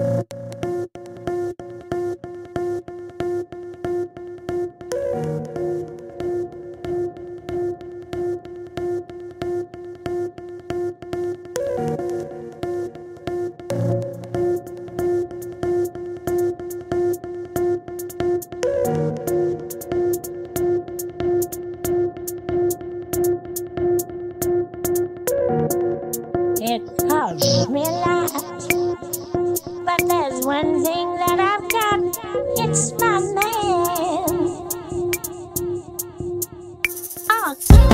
you. one thing that I've got, it's my man. Oh,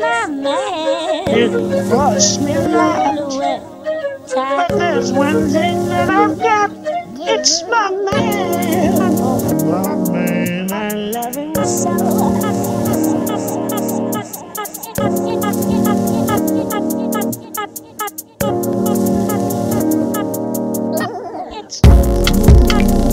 my man. It crushed me right. But there's one thing that I've got. It's my man. My man. I love him so. Thank.